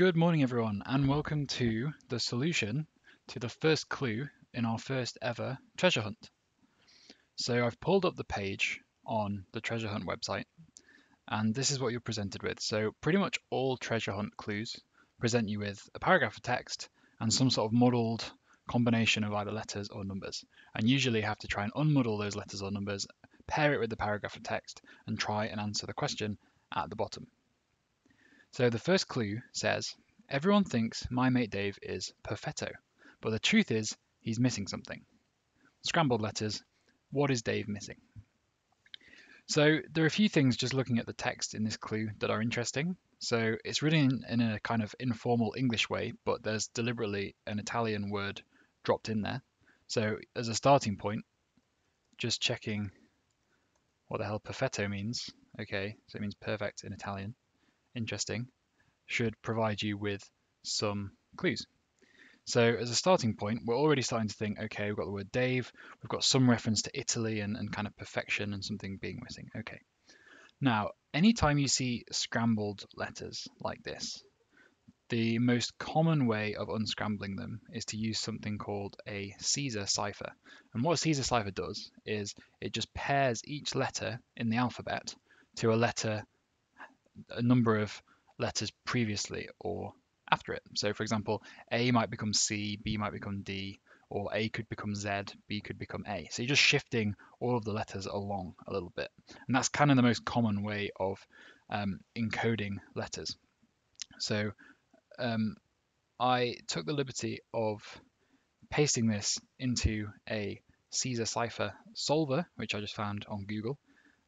Good morning, everyone, and welcome to the solution to the first clue in our first ever treasure hunt. So I've pulled up the page on the treasure hunt website, and this is what you're presented with. So pretty much all treasure hunt clues present you with a paragraph of text and some sort of muddled combination of either letters or numbers. And usually you have to try and unmuddle those letters or numbers, pair it with the paragraph of text, and try and answer the question at the bottom. So the first clue says, everyone thinks my mate Dave is perfetto, but the truth is he's missing something. Scrambled letters, what is Dave missing? So there are a few things just looking at the text in this clue that are interesting. So it's written in a kind of informal English way, but there's deliberately an Italian word dropped in there. So as a starting point, just checking what the hell perfetto means. Okay, so it means perfect in Italian interesting should provide you with some clues. So as a starting point, we're already starting to think, okay, we've got the word Dave, we've got some reference to Italy and, and kind of perfection and something being missing. Okay. Now, anytime you see scrambled letters like this, the most common way of unscrambling them is to use something called a Caesar cipher. And what a Caesar cipher does is it just pairs each letter in the alphabet to a letter a number of letters previously or after it. So for example, A might become C, B might become D, or A could become Z, B could become A. So you're just shifting all of the letters along a little bit. And that's kind of the most common way of um, encoding letters. So um, I took the liberty of pasting this into a Caesar cipher solver, which I just found on Google.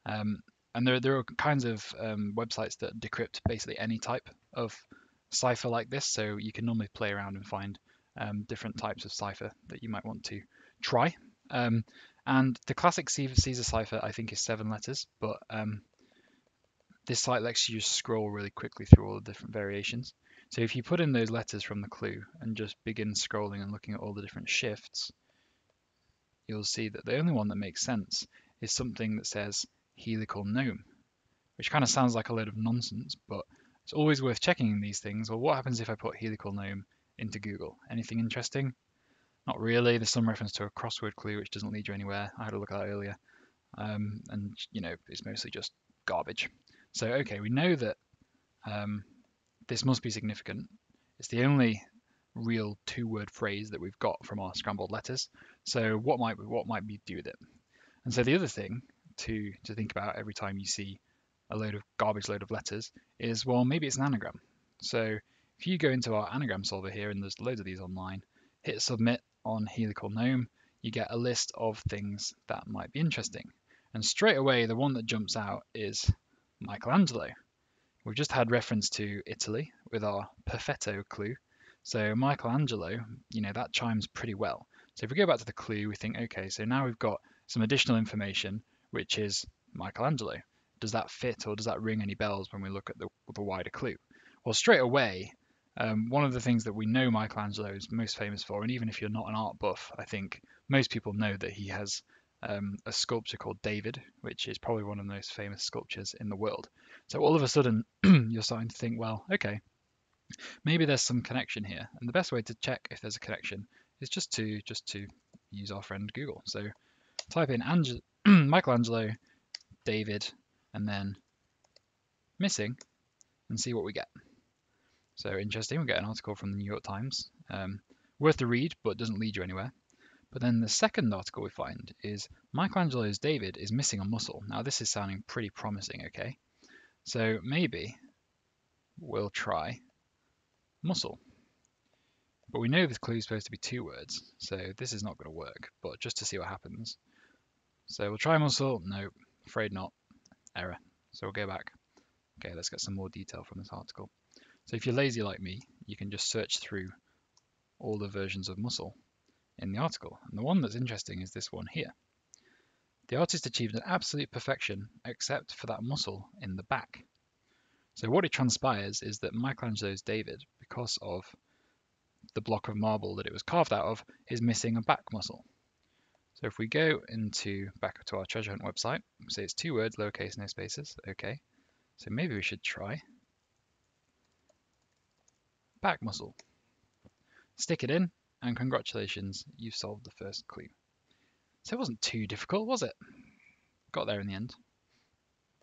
Um, and there, there are kinds of um, websites that decrypt basically any type of cipher like this. So you can normally play around and find um, different types of cipher that you might want to try. Um, and the classic Caesar cipher, I think, is seven letters, but um, this site lets you scroll really quickly through all the different variations. So if you put in those letters from the clue and just begin scrolling and looking at all the different shifts, you'll see that the only one that makes sense is something that says helical gnome, which kind of sounds like a load of nonsense, but it's always worth checking these things. Well, what happens if I put helical gnome into Google? Anything interesting? Not really. There's some reference to a crossword clue which doesn't lead you anywhere. I had a look at that earlier. Um, and, you know, it's mostly just garbage. So, okay, we know that um, this must be significant. It's the only real two-word phrase that we've got from our scrambled letters. So what might we, what might we do with it? And so the other thing to to think about every time you see a load of garbage load of letters is well maybe it's an anagram. So if you go into our anagram solver here and there's loads of these online, hit submit on helical gnome, you get a list of things that might be interesting. And straight away the one that jumps out is Michelangelo. We've just had reference to Italy with our perfetto clue. So Michelangelo, you know, that chimes pretty well. So if we go back to the clue, we think, okay, so now we've got some additional information which is Michelangelo. Does that fit or does that ring any bells when we look at the, the wider clue? Well, straight away, um, one of the things that we know Michelangelo is most famous for, and even if you're not an art buff, I think most people know that he has um, a sculpture called David, which is probably one of the most famous sculptures in the world. So all of a sudden, you're starting to think, well, okay, maybe there's some connection here. And the best way to check if there's a connection is just to just to use our friend Google. So type in Ange Michelangelo, David, and then missing, and see what we get. So interesting, we get an article from the New York Times. Um, worth the read, but doesn't lead you anywhere. But then the second article we find is Michelangelo's David is missing a muscle. Now this is sounding pretty promising, okay? So maybe we'll try muscle. But we know this clue is supposed to be two words, so this is not going to work. But just to see what happens, so we'll try muscle. No, afraid not. Error. So we'll go back. Okay, let's get some more detail from this article. So if you're lazy like me, you can just search through all the versions of muscle in the article. And the one that's interesting is this one here. The artist achieved an absolute perfection except for that muscle in the back. So what it transpires is that Michelangelo's David, because of the block of marble that it was carved out of, is missing a back muscle. So if we go into back to our treasure hunt website, say it's two words, lowercase, no spaces, okay. So maybe we should try back muscle. Stick it in, and congratulations, you've solved the first clue. So it wasn't too difficult, was it? Got there in the end.